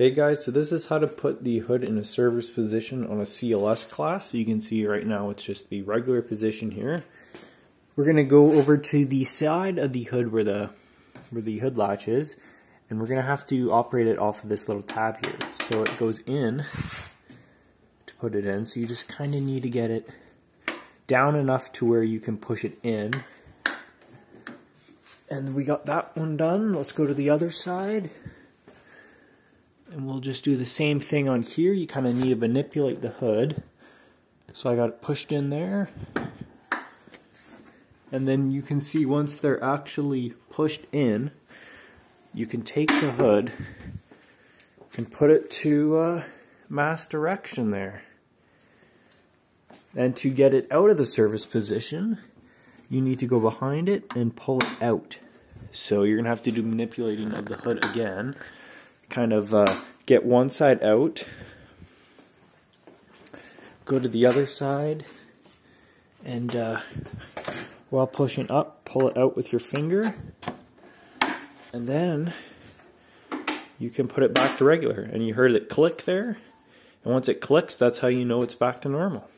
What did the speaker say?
Hey guys, so this is how to put the hood in a service position on a CLS class. So you can see right now it's just the regular position here. We're going to go over to the side of the hood where the where the hood latch is and we're going to have to operate it off of this little tab here. So it goes in to put it in. So you just kind of need to get it down enough to where you can push it in. And we got that one done. Let's go to the other side. We'll just do the same thing on here. You kind of need to manipulate the hood. So I got it pushed in there. And then you can see once they're actually pushed in, you can take the hood and put it to uh, mass direction there. And to get it out of the service position, you need to go behind it and pull it out. So you're going to have to do manipulating of the hood again kind of uh, get one side out, go to the other side, and uh, while pushing up, pull it out with your finger, and then you can put it back to regular. And you heard it click there, and once it clicks, that's how you know it's back to normal.